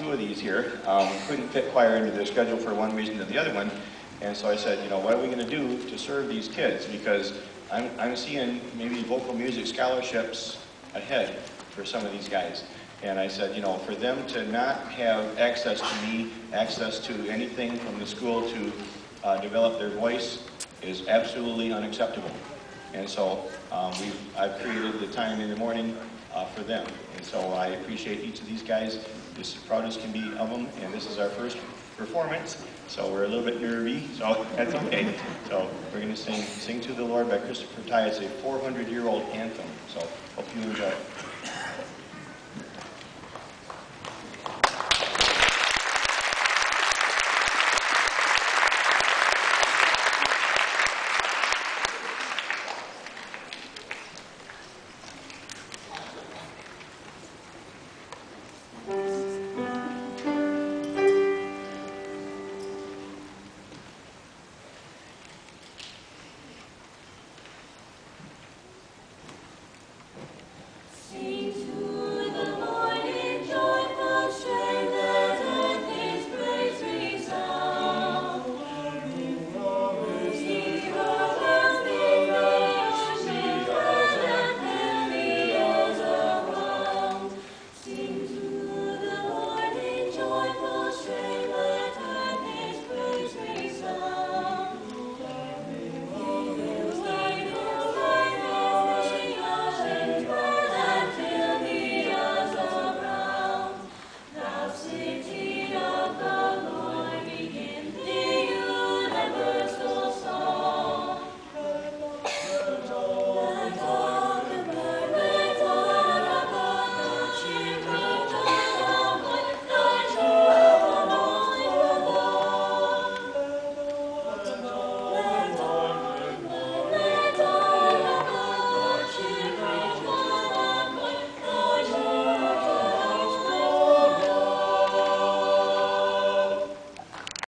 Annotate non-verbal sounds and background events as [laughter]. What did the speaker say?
two of these here. Um, couldn't fit choir into their schedule for one reason or the other one. And so I said, you know, what are we going to do to serve these kids? Because I'm, I'm seeing maybe vocal music scholarships ahead for some of these guys. And I said, you know, for them to not have access to me, access to anything from the school to uh, develop their voice is absolutely unacceptable. And so um, we've, I've created the time in the morning uh, for them. And so I appreciate each of these guys, as proud as can be of them. And this is our first performance, so we're a little bit nervy, [laughs] so that's okay. So we're going to sing Sing to the Lord by Christopher Tye. It's a 400-year-old anthem, so hope you enjoy it.